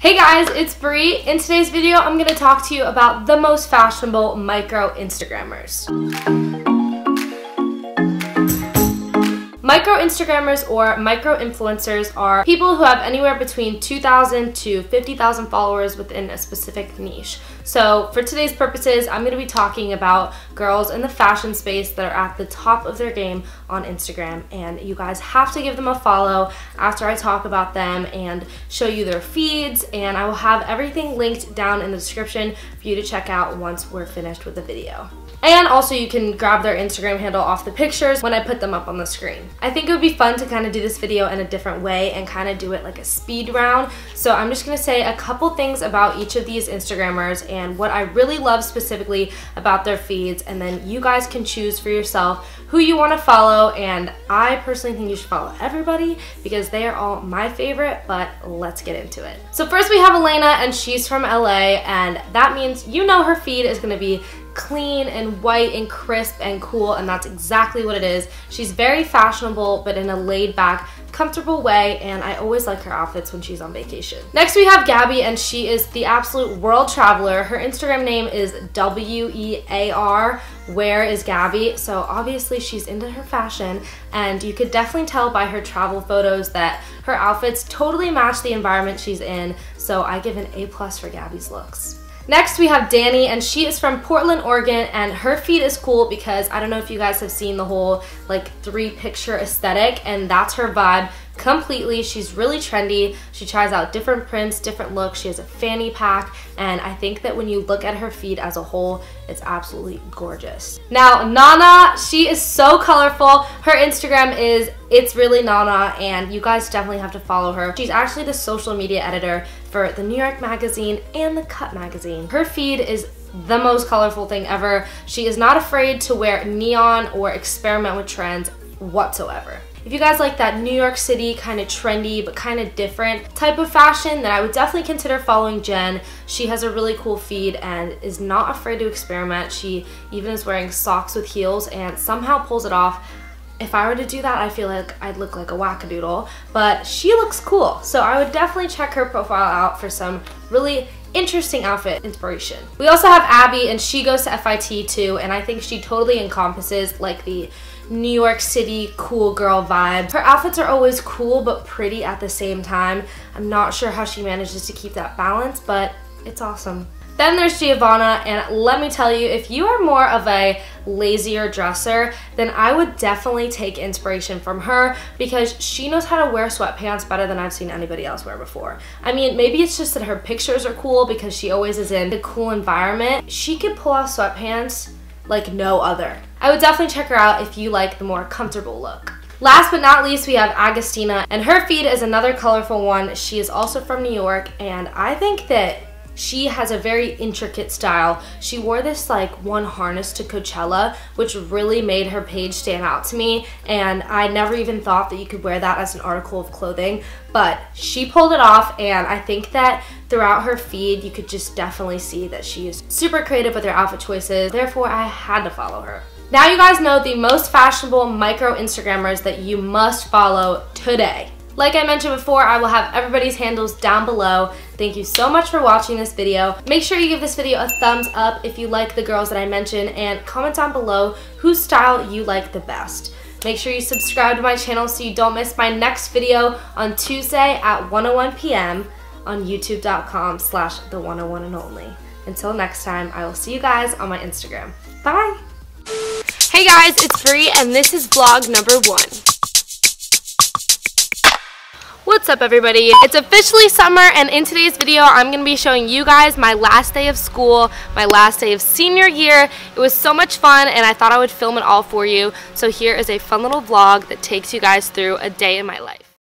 Hey guys, it's Brie. In today's video, I'm to talk to you about the most fashionable micro Instagrammers. Micro Instagrammers or micro influencers are people who have anywhere between 2,000 to 50,000 followers within a specific niche. So for today's purposes, I'm going to be talking about girls in the fashion space that are at the top of their game on Instagram and you guys have to give them a follow after I talk about them and show you their feeds and I will have everything linked down in the description for you to check out once we're finished with the video. And also you can grab their Instagram handle off the pictures when I put them up on the screen. I think it would be fun to kind of do this video in a different way and kind of do it like a speed round. So I'm just going to say a couple things about each of these Instagrammers and what I really love specifically about their feeds and then you guys can choose for yourself who you want to follow and I personally think you should follow everybody because they are all my favorite but let's get into it. So first we have Alana and she's from LA and that means you know her feed is going to be clean and white and crisp and cool and that's exactly what it is. She's very fashionable but in a laid back comfortable way and I always like her outfits when she's on vacation. Next we have Gabi and she is the absolute world traveler. Her Instagram name is W-E-A-R, where is Gabi? So obviously she's into her fashion and you could definitely tell by her travel photos that her outfits totally match the environment she's in so I give an A plus for Gabi's looks. Next we have Dani and she is from Portland, Oregon and her feed is cool because I don't know if you guys have seen the whole like three picture aesthetic and that's her vibe completely. She's really trendy. She tries out different prints, different looks. She has a fanny pack and I think that when you look at her feed as a whole, it's absolutely gorgeous. Now, Nana, she is so colorful. Her Instagram is It's Really Nana and you guys definitely have to follow her. She's actually the social media editor for the New York Magazine and the Cut Magazine. Her feed is the most colorful thing ever. She is not afraid to wear neon or experiment with trends whatsoever. If you guys like that New York City kind of trendy but kind of different type of fashion, then I would definitely consider following Jenn. She has a really cool feed and is not afraid to experiment. She even is wearing socks with heels and somehow pulls it off. If I were to do that, I feel like I'd look like a wackadoodle, but she looks cool. So I would definitely check her profile out for some really interesting outfit inspiration. We also have Abby and she goes to FIT too and I think she totally encompasses like the New York City cool girl vibe. Her outfits are always cool but pretty at the same time. I'm not sure how she manages to keep that balance, but it's awesome. Then there's Giovanna, and let me tell you, if you are more of a lazier dresser, then I would definitely take inspiration from her because she knows how to wear sweatpants better than I've seen anybody else wear before. I mean, maybe it's just that her pictures are cool because she always is in a cool environment. She could pull off sweatpants like no other. I would definitely check her out if you like the more comfortable look. Last but not least, we have Agustina, and her feed is another colorful one. She is also from New York, and I think that she has a very intricate style. She wore this like one harness to Coachella, which really made her page stand out to me. And I never even thought that you could wear that as an article of clothing, but she pulled it off. And I think that throughout her feed, you could just definitely see that she is super creative with her outfit choices. Therefore, I had to follow her. Now you guys know the most fashionable micro Instagrammers that you must follow today. Like I mentioned before, I will have everybody's handles down below. Thank you so much for watching this video. Make sure you give this video a thumbs up if you like the girls that I mentioned and comment down below whose style you like the best. Make sure you subscribe to my channel so you don't miss my next video on Tuesday at 101 p.m. on youtube.com slash the 101 and only. Until next time, I will see you guys on my Instagram. Bye! Hey guys, it's Brie and this is vlog number one. What's up everybody? It's officially summer and in today's video I'm going to be showing you guys my last day of school, my last day of senior year. It was so much fun and I thought I would film it all for you. So here is a fun little vlog that takes you guys through a day in my life.